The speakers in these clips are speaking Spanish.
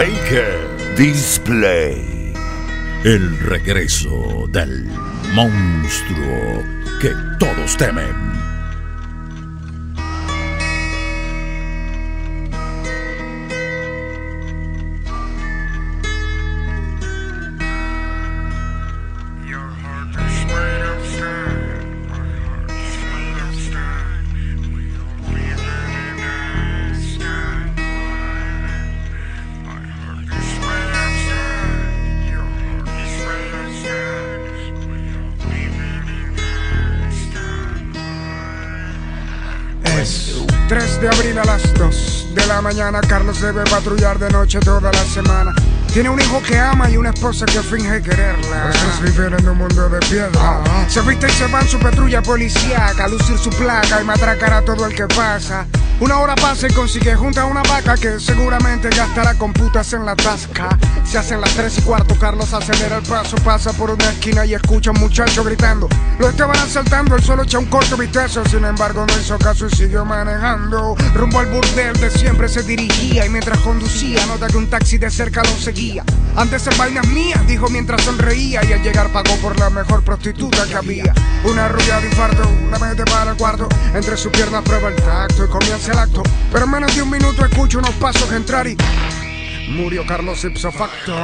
Baker Display. El regreso del monstruo que todos temen. De abril a las 2 de la mañana. Carlos debe patrullar de noche toda la semana. Tiene un hijo que ama y una esposa que finge quererla. Esos viven en un mundo de piedra. Se viste y se va en su patrulla policíaca. A lucir su placa y matracar a todo el que pasa. Una hora pasa y consigue junta una vaca que seguramente gastará con putas en la tasca. Se hacen las 3 y cuarto, Carlos acelera el paso, pasa por una esquina y escucha a un muchacho gritando. Lo estaban asaltando, él solo echa un corto vistazo, sin embargo no hizo caso y siguió manejando. Rumbo al burdel de siempre se dirigía y mientras conducía nota que un taxi de cerca lo seguía. Antes el vainas mías, dijo mientras sonreía y al llegar pagó por la mejor prostituta que había. Una rubia de infarto, una mete para el cuarto, entre sus piernas prueba el tacto y comienza Pero en menos de un minuto escucho unos pasos entrar y murió Carlos ipso facto.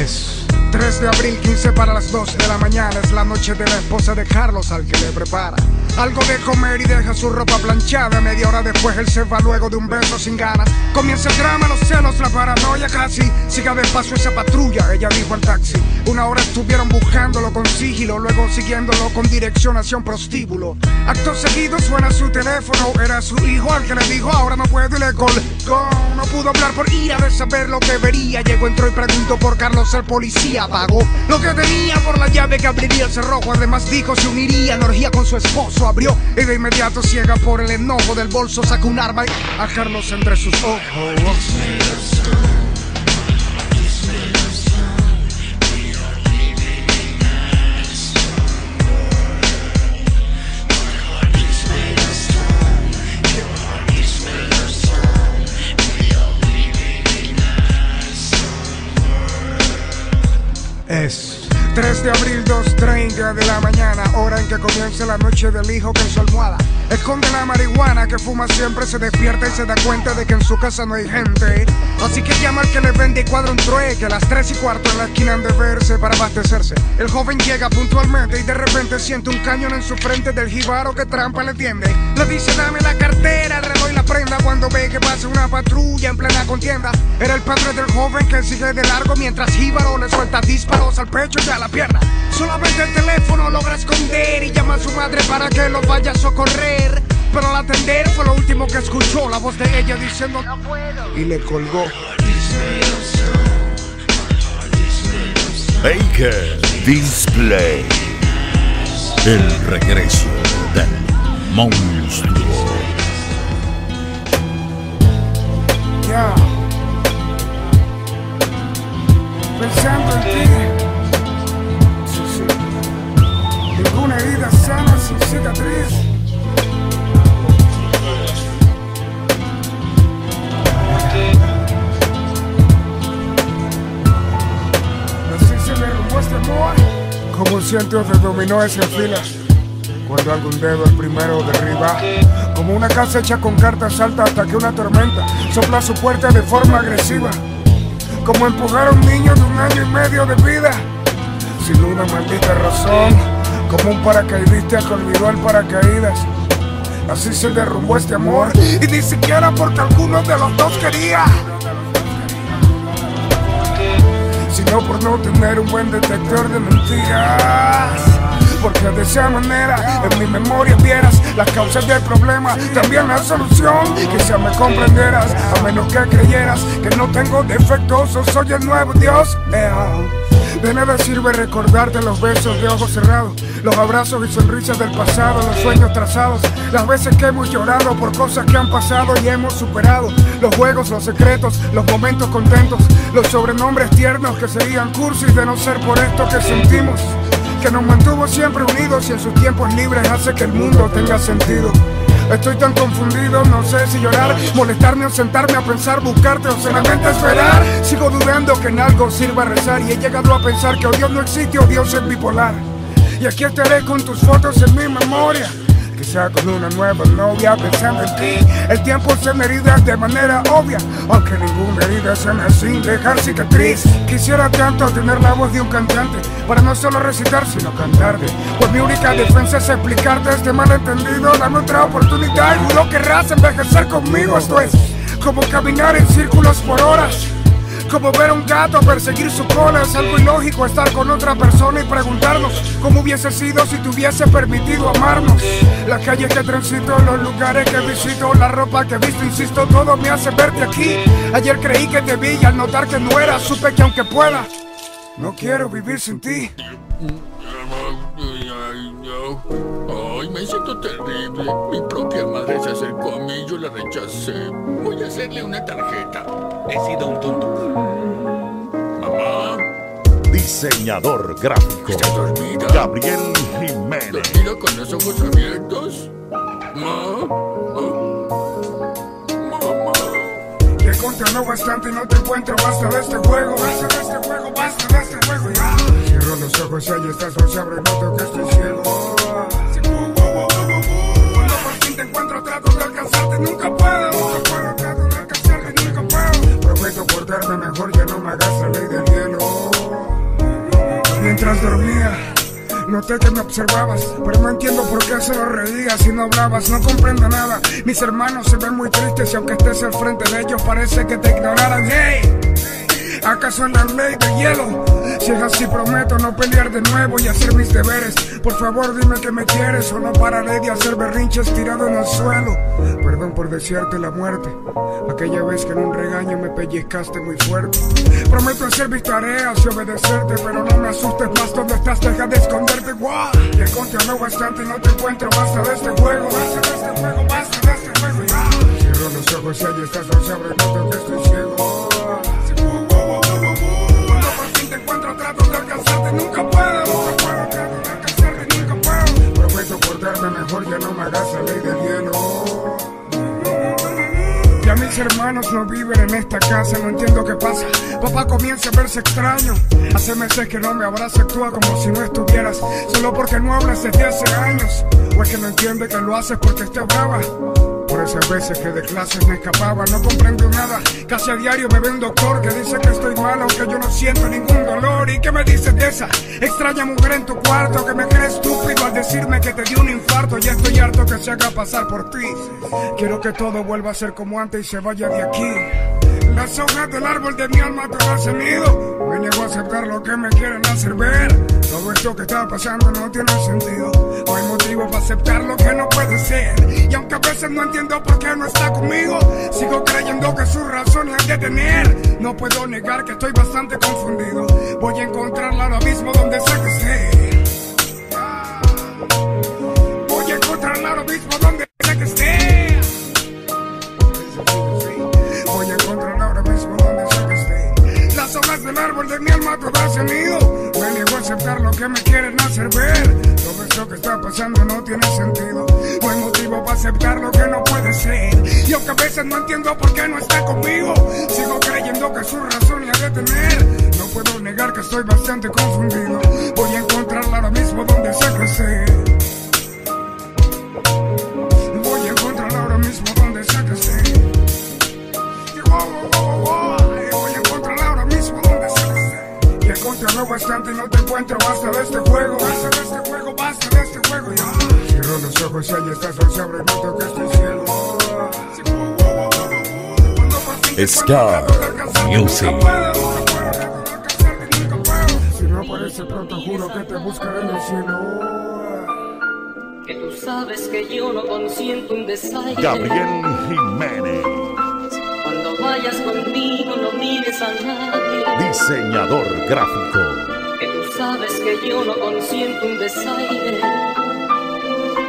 Es 3 de abril, 15 para las 2 de la mañana. Es la noche de la esposa de Carlos al que le prepara algo de comer y deja su ropa planchada. Media hora después él se va luego de un beso sin ganas. Comienza el drama, los celos, la paranoia casi. Siga despacio esa patrulla, ella dijo al taxi. Una hora estuvieron buscándolo con sigilo, luego siguiéndolo con dirección hacia un prostíbulo. Acto seguido suena su teléfono, era su hijo al que le dijo ahora no puedo y le colgó. No pudo hablar por ira de saber lo que vería. Llegó, entró y preguntó por Carlos el policía. Pagó lo que tenía por la llave que abriría el cerrojo. Además dijo se uniría en orgía con su esposo. Abrió y de inmediato ciega por el enojo del bolso sacó un arma y a Carlos entre sus ojos. 3 de abril, 2.30 de la mañana, hora en que comienza la noche del hijo que en su almohada esconde la marihuana que fuma siempre, se despierta y se da cuenta de que en su casa no hay gente. Así que llama al que le vende y cuadra un trueque, a las 3 y cuarto en la esquina han de verse para abastecerse. El joven llega puntualmente y de repente siente un cañón en su frente del jibaro que trampa le tiende. Le dice dame la cartera, la prenda cuando ve que pasa una patrulla en plena contienda. Era el padre del joven que sigue de largo mientras Jíbaro le suelta disparos al pecho y a la pierna. Solamente el teléfono logra esconder y llama a su madre para que lo vaya a socorrer. Pero al atender fue lo último que escuchó la voz de ella diciendo no puedo y le colgó. Baker Display. El regreso del monstruo. Pensando en ti. Sí, sí. Ninguna herida sana sin cicatriz. Así se me este amor. Como un ciento de dominó se fila. Cuando algún dedo el primero derriba. Como una casa hecha con cartas salta hasta que una tormenta sopla su puerta de forma agresiva. Como empujar a un niño de un año y medio de vida. Sin una maldita razón. Como un paracaidista que olvidó el paracaídas. Así se derrumbó este amor. Y ni siquiera porque alguno de los dos quería. Sino por no tener un buen detector de mentiras. Porque de esa manera en mi memoria vieras las causas del problema, también la solución. Quizá me comprenderás, a menos que creyeras que no tengo defectos soy el nuevo Dios. De nada sirve recordarte los besos de ojos cerrados, los abrazos y sonrisas del pasado, los sueños trazados, las veces que hemos llorado por cosas que han pasado y hemos superado, los juegos, los secretos, los momentos contentos, los sobrenombres tiernos que serían cursis de no ser por esto que sentimos, que nos mantuvo siempre unidos y en sus tiempos libres hace que el mundo tenga sentido. Estoy tan confundido, no sé si llorar, molestarme o sentarme a pensar, buscarte o solamente esperar. Sigo dudando que en algo sirva rezar y he llegado a pensar que o Dios no existe o Dios es bipolar. Y aquí estaré con tus fotos en mi memoria. Quizá con una nueva novia pensando en ti. El tiempo se me heridas de manera obvia, aunque ninguna herida se me sin dejar cicatriz. Quisiera tanto tener la voz de un cantante para no solo recitar, sino cantarte. Pues mi única defensa es explicarte este malentendido. Dame otra oportunidad y no querrás envejecer conmigo. Esto es como caminar en círculos por horas. Como ver a un gato perseguir su cola es algo ilógico estar con otra persona y preguntarnos cómo hubiese sido si te hubiese permitido amarnos. Las calles que transito, los lugares que visito, la ropa que visto, insisto, todo me hace verte aquí. Ayer creí que te vi y al notar que no era, supe que aunque pueda, no quiero vivir sin ti. No. Me siento terrible. Mi propia madre se acercó a mí y yo la rechacé. Voy a hacerle una tarjeta. He sido un tonto. Mamá, Diseñador gráfico. ¿estás dormida? Gabriel Jiménez. ¿Dormida con los ojos abiertos? Ma. Mamá. Te controlo bastante y no te encuentro, basta de este juego, basta de este juego, basta de este juego ya. Cierro los ojos y ahí estás, no se abre, noto que estoy ciego. Mejor, ya no me hagas ley del hielo. Mientras dormía, noté que me observabas, pero no entiendo por qué solo reías y no hablabas, no comprendo nada. Mis hermanos se ven muy tristes y aunque estés al frente de ellos parece que te ignoraran. ¡Hey! ¿Acaso en la ley de hielo? Si es así prometo no pelear de nuevo y hacer mis deberes. Por favor dime que me quieres o no pararé de hacer berrinches tirado en el suelo. Perdón por desearte la muerte. Aquella vez que en un regaño me pellizcaste muy fuerte. Prometo hacer mis tareas y obedecerte Pero no me asustes más. Donde estás, deja de esconderte. Guau. Te controlo bastante y no te encuentro. Basta de este juego, basta de este juego, basta de este juego ya. Cierro los ojos y ahí estás, no se abre, noto que estoy ciego la ley del hielo ya mis hermanos no viven en esta casa, no entiendo qué pasa. Papá comienza a verse extraño. Hace meses que no me abraza, actúa como si no estuvieras. Solo porque no hablas desde hace años. O es que no entiende que lo haces porque te brava. Esas veces que de clases me escapaba, no comprendo nada. Casi a diario me ve un doctor que dice que estoy mal, aunque yo no siento ningún dolor. ¿Y qué me dices de esa extraña mujer en tu cuarto que me cree estúpido al decirme que te dio un infarto? Ya estoy harto que se haga pasar por ti. Quiero que todo vuelva a ser como antes y se vaya de aquí. Las hojas del árbol de mi alma te han sentido. Me niego a aceptar lo que me quieren hacer ver. Todo esto que está pasando no tiene sentido. No hay motivo para aceptar lo que no puede ser. Y aunque a veces no entiendo por qué no está conmigo, sigo creyendo que sus razones hay que tener. No puedo negar que estoy bastante confundido. Voy a encontrarla ahora mismo donde sea que esté. De mi alma todas se han ido. Me niego a aceptar lo que me quieren hacer ver. Todo esto que está pasando no tiene sentido. No hay motivo para aceptar lo que no puede ser. Y aunque a veces no entiendo por qué no está conmigo, sigo creyendo que su razón ha de tener. No puedo negar que estoy bastante confundido. Voy a encontrarla ahora mismo donde sea que encontrarlo bastante y no te encuentro. Basta de este juego, basta de este juego, basta de este juego ya. Cierro los ojos y ahí estás, no se abre, noto que estoy ciego. Cuando por fin te Star encuentro, trato de alcanzarte, Music. Si no aparece pronto, juro que te buscaré en el cielo. Que tú sabes que yo no consiento un desaire. Gabriel Jiménez. Vayas conmigo no mires a nadie. Diseñador gráfico. sabes que yo no consiento un desaire.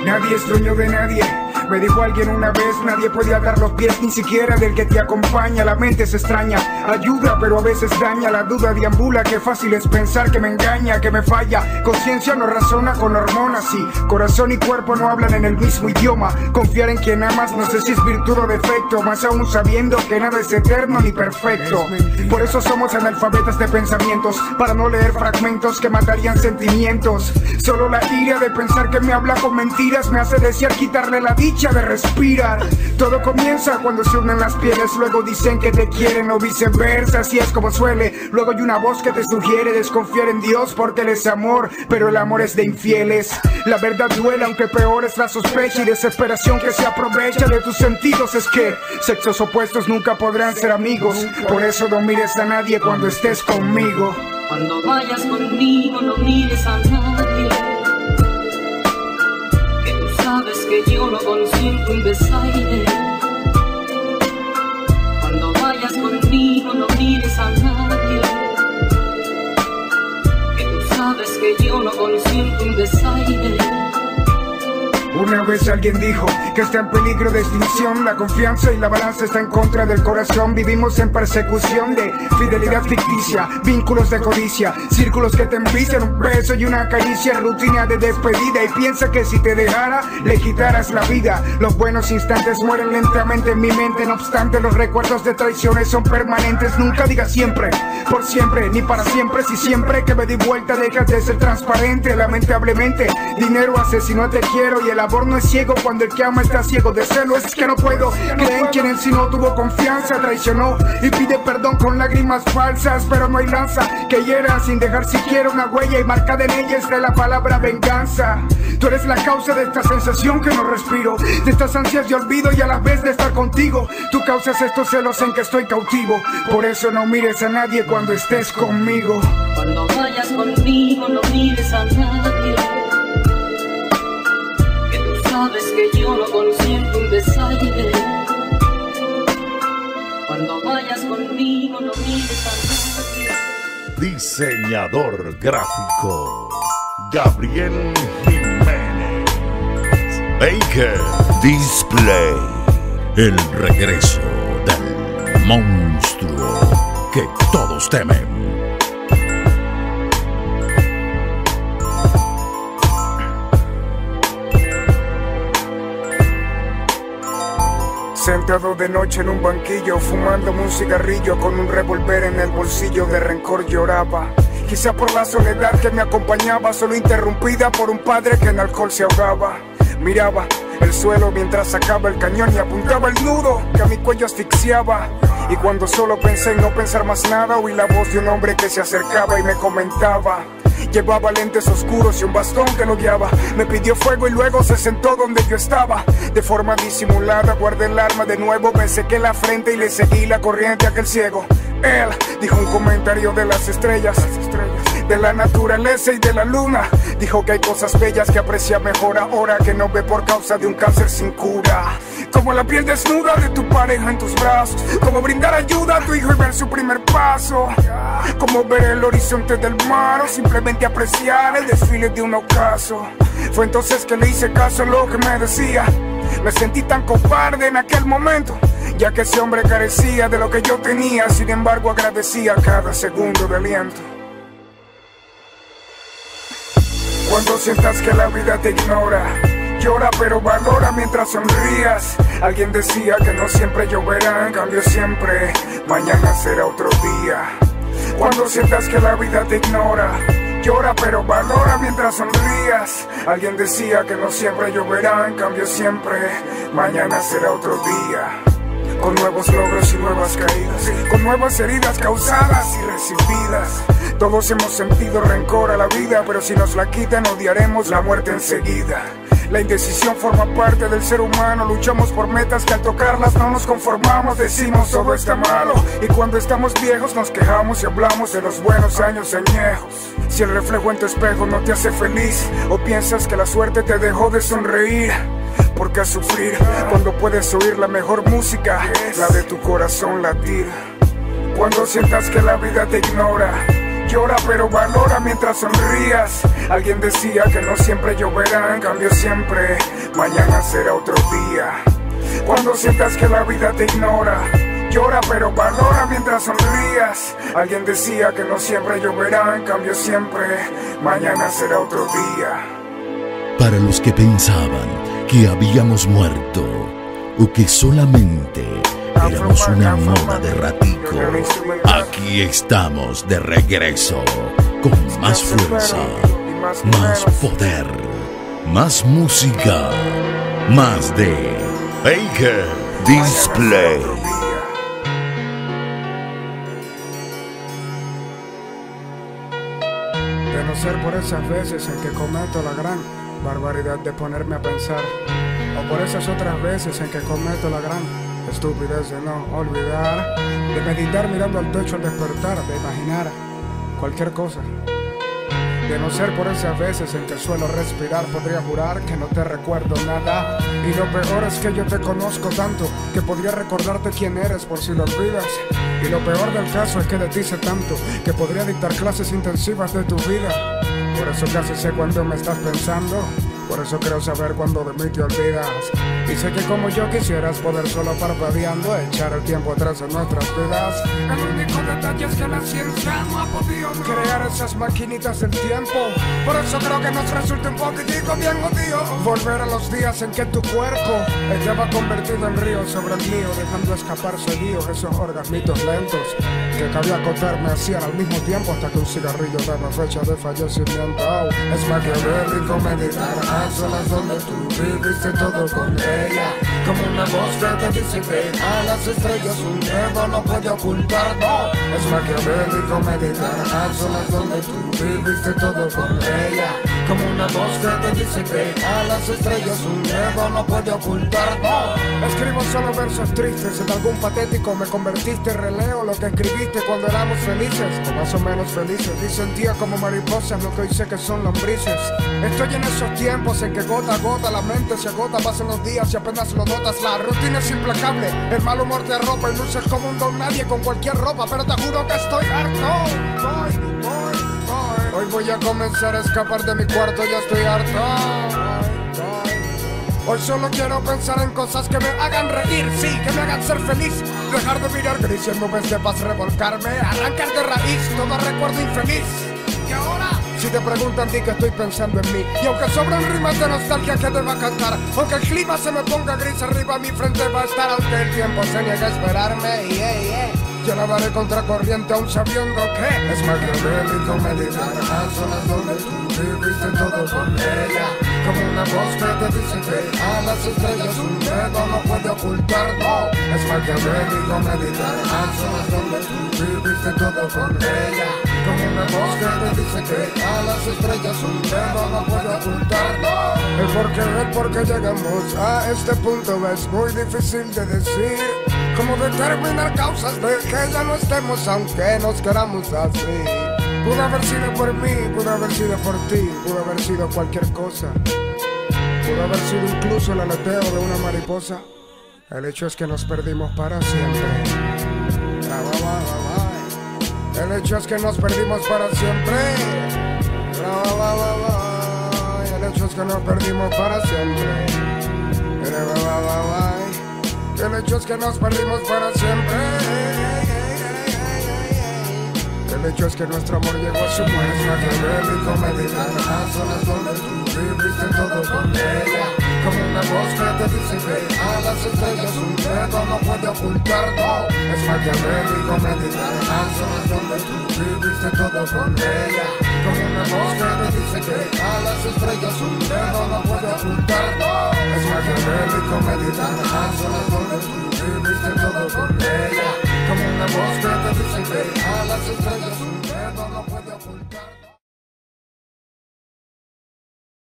Nadie es dueño de nadie. Me dijo alguien una vez, nadie puede atar los pies ni siquiera del que te acompaña. La mente se extraña, ayuda pero a veces daña. La duda deambula, que fácil es pensar que me engaña, que me falla. Conciencia no razona con hormonas y corazón y cuerpo no hablan en el mismo idioma. Confiar en quien amas no sé si es virtud o defecto, más aún sabiendo que nada es eterno ni perfecto. Por eso somos analfabetas de pensamientos, para no leer fragmentos que matarían sentimientos. Solo la ira de pensar que me habla con mentiras me hace desear quitarle la dicha de respirar. Todo comienza cuando se unen las pieles, luego dicen que te quieren o viceversa, así es como suele. Luego hay una voz que te sugiere desconfiar en Dios porque Él es amor, pero el amor es de infieles. La verdad duele, aunque peor es la sospecha y desesperación que se aprovecha de tus sentidos. Es que sexos opuestos nunca podrán ser amigos, por eso no mires a nadie cuando estés conmigo. Cuando vayas conmigo no consiento un desaire. Una vez alguien dijo que está en peligro de extinción, la confianza y la balanza está en contra del corazón. Vivimos en persecución de fidelidad ficticia, vínculos de codicia, círculos que te envician, un beso y una caricia, rutina de despedida. Y piensa que si te dejara, le quitaras la vida. Los buenos instantes mueren lentamente en mi mente, no obstante, los recuerdos de traiciones son permanentes. Nunca digas siempre, por siempre, ni para siempre. Si siempre que me di vuelta dejas de ser transparente, lamentablemente, dinero asesino te quiero y el amor no es ciego cuando el que ama está ciego de celo. Es que no puedo creer en quien en sí no tuvo confianza, traicionó y pide perdón con lágrimas falsas. Pero no hay lanza que hiera sin dejar siquiera una huella y marcada en ella es la palabra venganza. Tú eres la causa de esta sensación que no respiro, de estas ansias de olvido y a la vez de estar contigo. Tú causas estos celos en que estoy cautivo, por eso no mires a nadie cuando estés conmigo. Cuando vayas conmigo no mires a nadie. Sabes que yo no consiento un desaire. Cuando vayas conmigo no mires a nadie. Diseñador gráfico. Gabriel Jiménez. Baker Display. El regreso del monstruo que todos temen. Sentado de noche en un banquillo, fumándome un cigarrillo con un revólver en el bolsillo de rencor lloraba. Quizá por la soledad que me acompañaba, solo interrumpida por un padre que en alcohol se ahogaba. Miraba el suelo mientras sacaba el cañón y apuntaba el nudo que a mi cuello asfixiaba. Y cuando solo pensé en no pensar más nada, oí la voz de un hombre que se acercaba y me comentaba. Llevaba lentes oscuros y un bastón que lo guiaba. Me pidió fuego y luego se sentó donde yo estaba. De forma disimulada guardé el arma de nuevo, me sequé la frente y le seguí la corriente a aquel ciego. Él dijo un comentario de las estrellas, de la naturaleza y de la luna. Dijo que hay cosas bellas que aprecia mejor ahora que no ve por causa de un cáncer sin cura. Como la piel desnuda de tu pareja en tus brazos. Como brindar ayuda a tu hijo y ver su primer paso. Como ver el horizonte del mar o simplemente apreciar el desfile de un ocaso. Fue entonces que le hice caso a lo que me decía. Me sentí tan cobarde en aquel momento, ya que ese hombre carecía de lo que yo tenía. Sin embargo, agradecía cada segundo de aliento. Sientas que la vida te ignora, llora pero valora mientras sonrías. Alguien decía que no siempre lloverá, en cambio siempre mañana será otro día. Cuando sientas que la vida te ignora, llora pero valora mientras sonrías. Alguien decía que no siempre lloverá, en cambio siempre mañana será otro día. Con nuevos logros y nuevas caídas, con nuevas heridas causadas y recibidas. Todos hemos sentido rencor a la vida, pero si nos la quitan odiaremos la muerte enseguida. La indecisión forma parte del ser humano, luchamos por metas que al tocarlas no nos conformamos, decimos todo está malo. Y cuando estamos viejos nos quejamos y hablamos de los buenos años añejos. Si el reflejo en tu espejo no te hace feliz, o piensas que la suerte te dejó de sonreír, ¿por qué sufrir cuando puedes oír la mejor música, la de tu corazón latir? Cuando sientas que la vida te ignora, Llora pero valora mientras sonrías. Alguien decía que no siempre lloverá, en cambio siempre mañana será otro día. Cuando sientas que la vida te ignora, llora pero valora mientras sonrías. Alguien decía que no siempre lloverá, en cambio siempre mañana será otro día. Para los que pensaban que habíamos muerto o que solamente éramos una moda de ratico, aquí estamos de regreso con más fuerza, más poder, más música, más de Baker Display. De no ser por esas veces en que cometo la gran barbaridad de ponerme a pensar, o por esas otras veces en que cometo la gran estupidez de no olvidar, de meditar mirando al techo al despertar, de imaginar cualquier cosa. De no ser por esas veces en que suelo respirar, podría jurar que no te recuerdo nada. Y lo peor es que yo te conozco tanto que podría recordarte quién eres por si lo olvidas. Y lo peor del caso es que de ti sé tanto que podría dictar clases intensivas de tu vida. Por eso casi sé cuándo me estás pensando. Por eso creo saber cuándo de mí te olvidas. Y sé que como yo quisieras poder solo parpadeando echar el tiempo atrás en nuestras vidas. El único detalle es que la ciencia no ha podido crear esas maquinitas del tiempo. Por eso creo que nos resulta un poquitico bien odio volver a los días en que tu cuerpo estaba convertido en río sobre el mío, dejando escapar seguidos esos orgasmitos lentos que cabía acotarme hacían al mismo tiempo hasta que un cigarrillo daba fecha de fallecimiento. Es maquiavélico meditar a solas donde tú viviste todo con ella. Como una voz que te dice ve a las estrellas, un dedo no puede ocultar, no. Es maquiavélico meditar a solas donde tú viviste todo con ella. Como una voz que te dice ve a las estrellas, un dedo no puede ocultar, no. Escribo solo versos tristes, en algún patético me convertiste, releo lo que escribiste cuando éramos felices, o más o menos felices, y sentía como mariposas lo que hoy sé que son lombrices. Estoy en esos tiempos en que gota a gota la mente se agota, pasan los días y apenas lo notas, la rutina es implacable, el mal humor te arropa y luces como un don nadie con cualquier ropa, pero te juro que estoy harto. Voy, voy, voy. Hoy voy a comenzar a escapar de mi cuarto, ya estoy harto. Hoy solo quiero pensar en cosas que me hagan reír, sí, que me hagan ser feliz. Dejar de mirar gris y en nubes de paz revolcarme, arrancar de raíz todo recuerdo infeliz. Y ahora, si te preguntan ti que estoy pensando en mí, y aunque sobran rimas de nostalgia que deba cantar, aunque el clima se me ponga gris arriba, mi frente va a estar aunque el tiempo se niegue a esperarme. Yeah, yeah. Yo nadaré contracorriente aún sabiendo que es maquiavélico meditar a solas donde tú viviste todo con ella. Como una voz que te dice que a las estrellas un dedo no puede ocultar, no. Es maquiavélico meditar solas donde tú viviste todo con ella. Como una voz que te dice que a las estrellas un dedo no puede ocultar, no. El por qué, el por llegamos a este punto es muy difícil de decir. Cómo determinar causas de que ya no estemos aunque nos queramos así. Pudo haber sido por mí, pudo haber sido por ti, pudo haber sido cualquier cosa. Pudo haber sido incluso el aleteo de una mariposa. El hecho es que nos perdimos para siempre. Ah. El hecho es que nos perdimos para siempre. Ah. El hecho es que nos perdimos para siempre. El hecho es que nos perdimos para siempre. El hecho es que nuestro amor llegó a su muerte maquiavélico meditar a solas donde tú viviste todo con ella. Como una voz que te dice que a las estrellas un dedo no puede ocultar, no. Es maquiavélico meditar a solas donde tú viviste todo con ella. Como una voz que te dice que a las estrellas un dedo no puede ocultar, no. Es maquiavélico meditar a solas donde tú viviste todo con ella. I'm off missing. I to tell you, bad,